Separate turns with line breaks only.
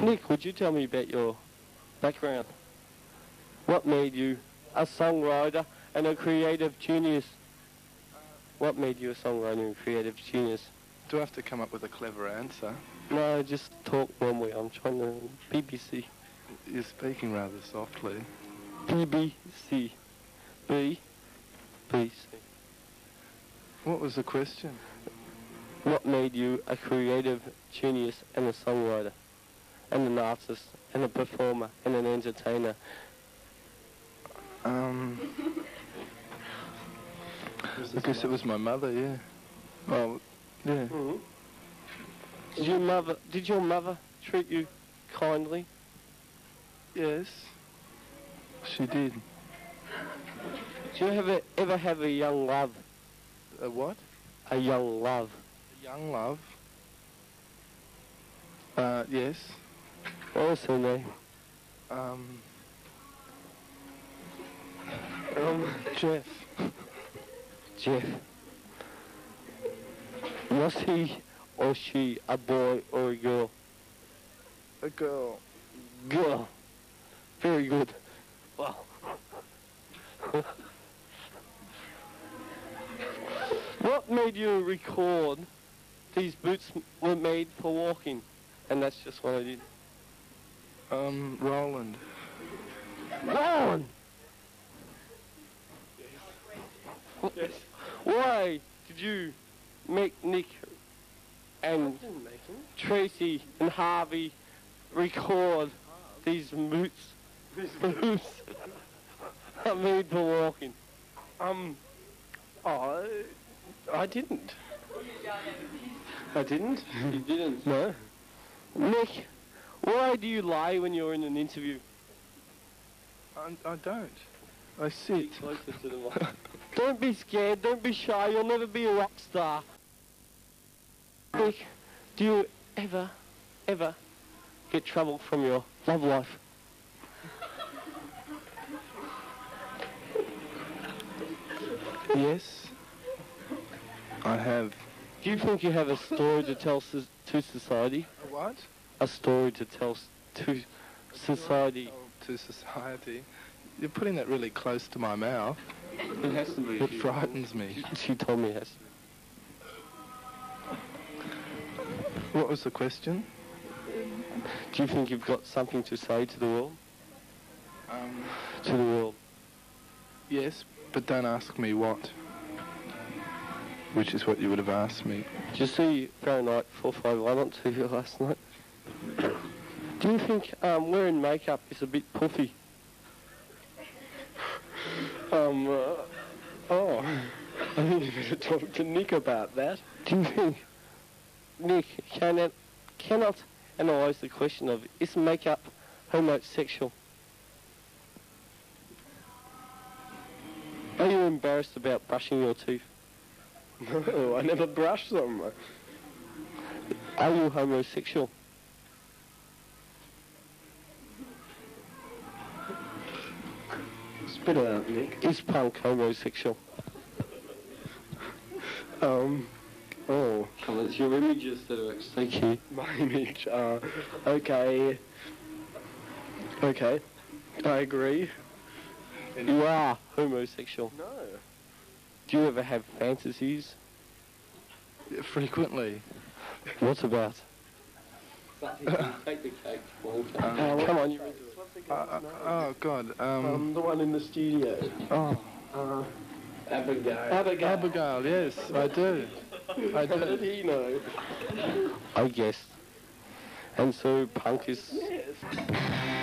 Nick, would you tell me about your background? What made you a songwriter and a creative genius? What made you a songwriter and creative genius?
Do I have to come up with a clever answer?
No, just talk normally. I'm trying to BBC.
You're speaking rather softly.
BBC. B. B. C.
What was the question?
What made you a creative genius and a songwriter and an artist and a performer and an entertainer?
Um, I guess it was my mother, yeah. Oh, yeah.
Did your mother? Did your mother treat you kindly?
Yes. She did.
Did you ever ever have a young love?
A what?
A young love.
A young love? Uh, yes.
What was her name?
Um, um, Jeff.
Jeff. Was he or she a boy or a girl?
A girl.
Girl. Very good. Wow. what made you record these boots were made for walking? And that's just what I did.
Um, Rowland.
Rowland!
Yes.
Why did you make Nick and Tracy and Harvey record these boots? Boots are made for walking.
Um, I, I didn't. I didn't.
You didn't.
No.
Nick, why do you lie when you're in an interview?
I, I don't. I sit.
Closer to the mic. Don't be scared. Don't be shy. You'll never be a rock star. Nick, do you ever, ever get trouble from your love life?
Yes. I have.
Do you think you have a story to tell so- to society?
A what?
A story to tell to society?
To society. You're putting that really close to my mouth.
It has to be.
It frightens me.
She told me it has to
What was the question?
Do you think you've got something to say to the world?
Um,
To the world.
yes, but don't ask me what. Which is what you would have asked me.
Did you see Fahrenheit 451 on TV last night? Do you think um, wearing makeup is a bit puffy?
Um, uh, oh, I think you better talk to Nick about that.
Do you think Nick cannot, cannot analyse the question of is makeup homosexual? Are you embarrassed about brushing your teeth?
No, I never brush them.
Are you homosexual?
Spit it out, Nick.
Is punk homosexual?
Um, oh,
Come on, it's your images that are stake here.
my image. Uh, okay. Okay. I agree.
You are homosexual.
No.
Do you ever have fantasies?
Frequently.
What about?
Take the cake.
Um,
Come on, you're it.
uh, uh, oh, God. Um,
Um, the one in the studio.
oh,
Uh,
Abigail.
Abigail.
Abigail, yes, I do. I
How did
do.
he know?
I guess. And so punk is
Yes.